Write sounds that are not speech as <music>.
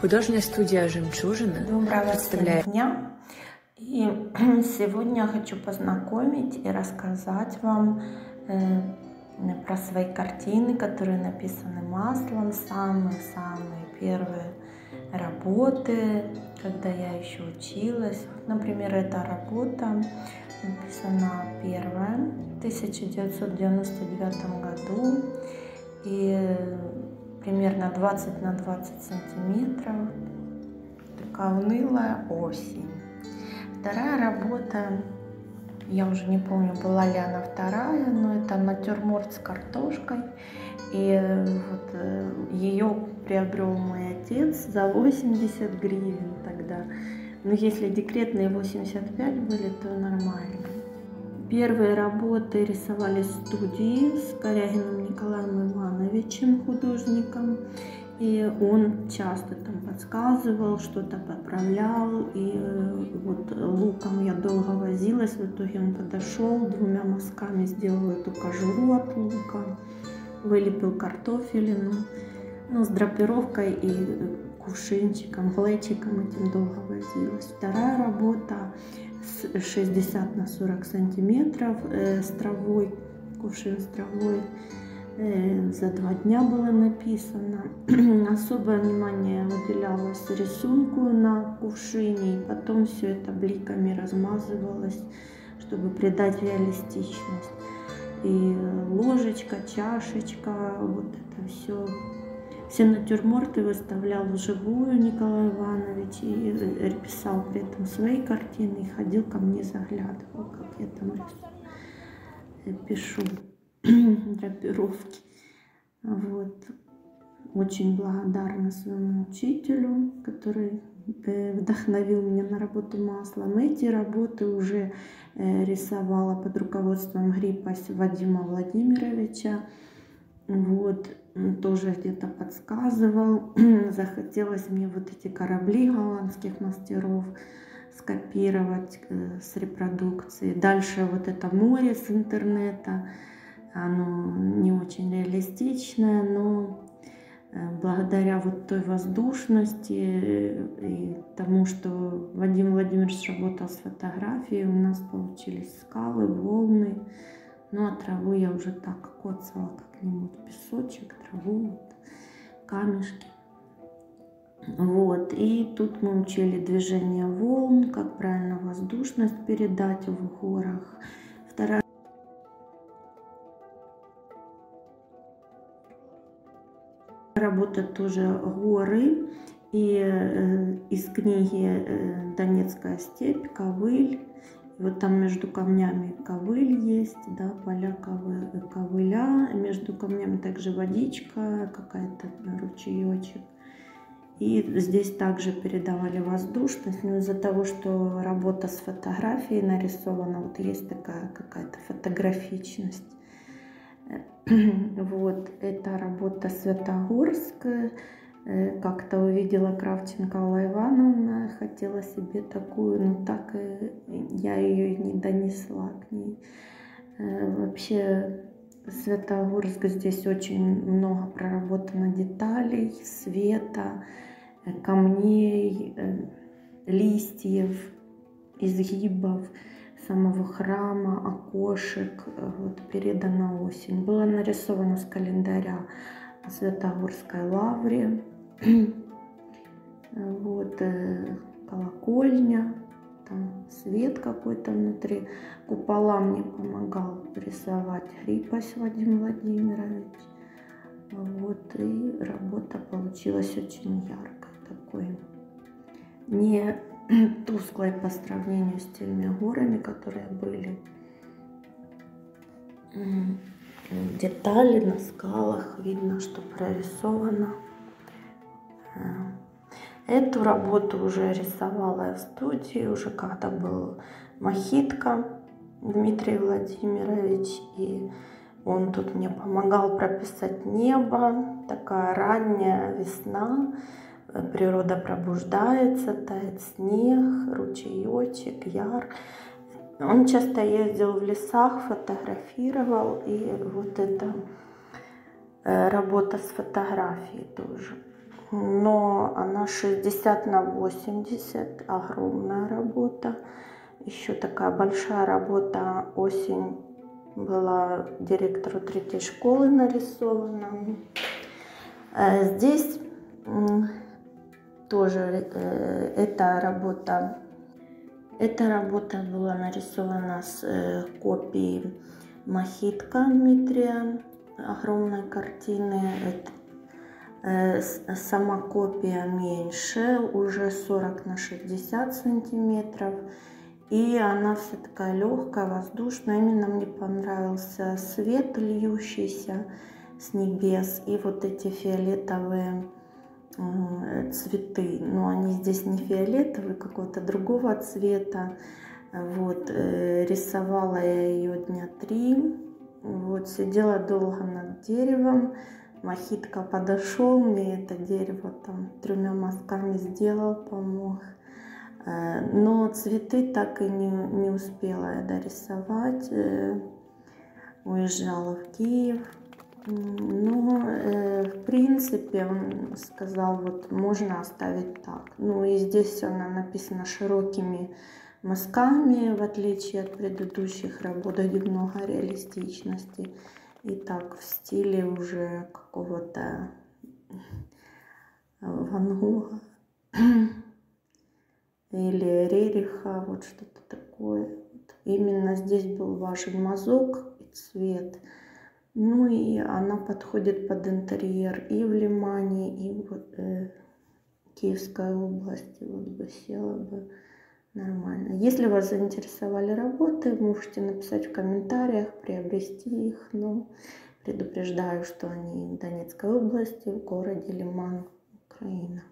Художественная студия «Жемчужина» Доброго представляет... дня! И <clears throat> сегодня я хочу познакомить и рассказать вам э, про свои картины, которые написаны маслом, самые-самые первые работы, когда я еще училась. Например, эта работа написана первая в 1999 году. И примерно 20 на 20 сантиметров. Такая унылая осень. Вторая работа, я уже не помню, была ли она вторая, но это натюрморт с картошкой. И вот э, ее приобрел мой отец за 80 гривен тогда. Но если декретные 85 были, то нормально. Первые работы рисовались в студии с Корягиным Николаем Ивановичем, художником. И он часто там подсказывал, что-то поправлял. И э, вот луком я долго возилась. В итоге он подошел, двумя мазками сделал эту кожуру от лука, вылепил картофелину. Ну, с драпировкой и кувшинчиком, глечиком этим долго возилась. Вторая работа 60 на 40 сантиметров э, с травой, кувшин с травой. Э, за два дня было написано. <clears throat> Особое внимание уделялось рисунку на кувшине, и потом все это бликами размазывалось, чтобы придать реалистичность. И ложечка, чашечка, вот это все все натюрморты выставлял вживую Николай Иванович и писал при этом свои картины и ходил ко мне, заглядывал, как я там пишу <clears throat> драпировки. Вот. Очень благодарна своему учителю, который э, вдохновил меня на работу маслом. Эти работы уже э, рисовала под руководством Гриппась Вадима Владимировича. Вот тоже где-то подсказывал. <clears throat> Захотелось мне вот эти корабли голландских мастеров скопировать э, с репродукции. Дальше вот это море с интернета. Оно не очень реалистичное, но э, благодаря вот той воздушности и тому, что Вадим Владимирович работал с фотографией, у нас получились скалы, волны. Ну а траву я уже так коцала, как-нибудь песочек, траву, вот, камешки. Вот, и тут мы учили движение волн, как правильно воздушность передать в горах. Вторая работа тоже горы. И э, из книги э, «Донецкая степь», «Ковыль», вот там между камнями ковыль есть, да, поля ковы, ковыля. Между камнями также водичка, какая-то ручеечек. И здесь также передавали воздушность, но из-за того, что работа с фотографией нарисована, вот есть такая какая-то фотографичность. <clears throat> Вот, это работа Светогорская. Э, как-то увидела Кравченко Алла Ивановна, хотела себе такую, но так и я ее не донесла к ней. Э, вообще Светогорск здесь очень много проработано деталей, света, э, камней, листьев, изгибов самого храма, окошек, вот передана осень. Было нарисовано с календаря Светогорской лавре. <clears throat> вот э, колокольня, там свет какой-то внутри. Купола мне помогал рисовать Хрипась Вадим Владимирович. Вот, и работа получилась очень яркой такой. Не тусклой по сравнению с теми горами, которые были. Детали на скалах видно, что прорисовано. Эту работу уже рисовала я в студии, уже когда был Махитка Дмитрий Владимирович, и он тут мне помогал прописать небо, такая ранняя весна, природа пробуждается, тает снег, ручеечек, яр. Он часто ездил в лесах, фотографировал, и вот это э, работа с фотографией тоже. но она 60 на 80, огромная работа. Еще такая большая работа осень была директору третьей школы нарисована. Э, здесь тоже э, эта работа, эта работа была нарисована с э, копии Махитка Дмитрия, огромной картины. Это, сама копия меньше, уже 40 на 60 сантиметров. И она вся такая легкая, воздушная. Именно мне понравился свет льющийся с небес и вот эти фиолетовые цветы. Но они здесь не фиолетовые, какого-то другого цвета. Вот, э, рисовала я ее дня три. Вот, сидела долго над деревом. Махитка подошел, мне это дерево там тремя мазками сделал, помог. Э, но цветы так и не, не успела я дорисовать. Э, уезжала в Киев. Ну, э, в принципе, он сказал, вот можно оставить так. Ну и здесь она написана широкими мазками, в отличие от предыдущих работ, где много реалистичности. И так в стиле уже какого-то Ван Гога или Рериха, вот что-то такое. Именно здесь был важен мазок и цвет. Ну и она подходит под интерьер и в Лимане, и в э, Киевской области. Вот бы села бы нормально. Если вас заинтересовали работы, можете написать в комментариях, приобрести их. Но предупреждаю, что они в Донецкой области, в городе Лиман, Украина.